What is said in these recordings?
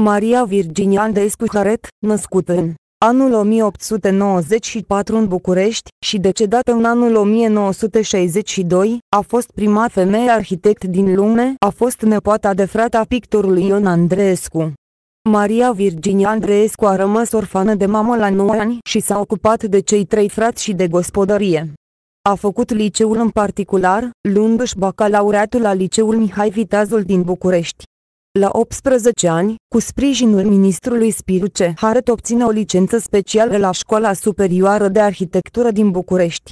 Maria Virginia Andreescu Haret, născută în anul 1894 în București și decedată în anul 1962, a fost prima femeie arhitect din lume, a fost nepoata de frata pictorului Ion Andreescu. Maria Virginia Andreescu a rămas orfană de mamă la 9 ani și s-a ocupat de cei trei frați și de gospodărie. A făcut liceul în particular, luându-și bacalaureatul la liceul Mihai Viteazul din București. La 18 ani, cu sprijinul ministrului Spiruce Haret obține o licență specială la Școala Superioară de Arhitectură din București.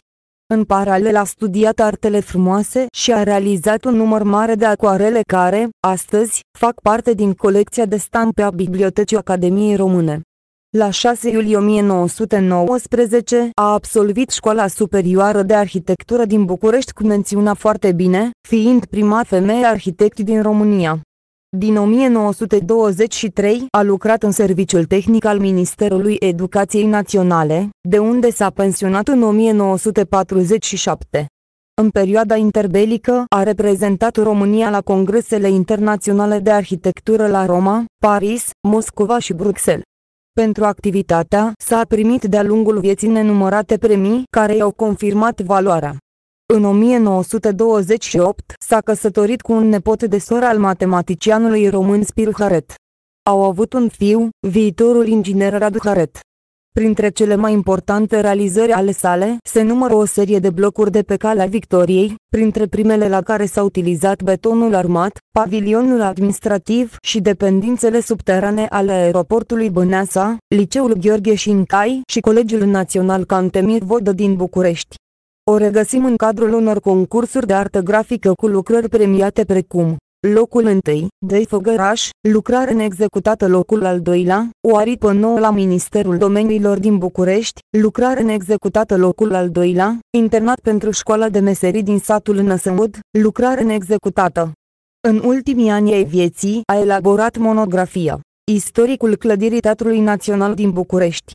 În paralel a studiat artele frumoase și a realizat un număr mare de acoarele care, astăzi, fac parte din colecția de stampe a Bibliotecii Academiei Române. La 6 iulie 1919 a absolvit Școala Superioară de Arhitectură din București cu mențiunea foarte bine, fiind prima femeie arhitect din România. Din 1923 a lucrat în serviciul tehnic al Ministerului Educației Naționale, de unde s-a pensionat în 1947. În perioada interbelică a reprezentat România la congresele internaționale de arhitectură la Roma, Paris, Moscova și Bruxelles. Pentru activitatea s-a primit de-a lungul vieții nenumărate premii care i-au confirmat valoarea. În 1928 s-a căsătorit cu un nepot de soră al matematicianului român Spiru Haret. Au avut un fiu, viitorul inginer Radu Haret. Printre cele mai importante realizări ale sale, se numără o serie de blocuri de pe calea Victoriei, printre primele la care s-a utilizat betonul armat, pavilionul administrativ și dependințele subterane ale aeroportului Băneasa, Liceul Gheorghe Șincai și Colegiul Național Cantemir Vodă din București. O regăsim în cadrul unor concursuri de artă grafică cu lucrări premiate precum Locul 1, de Făgăraș, lucrare neexecutată locul al doilea, o aripă nouă la Ministerul Domeniilor din București, lucrare neexecutată locul al doilea, internat pentru școala de meserii din satul Năsămud, lucrare neexecutată. În ultimii ani ai vieții a elaborat monografia Istoricul clădirii Teatrului Național din București.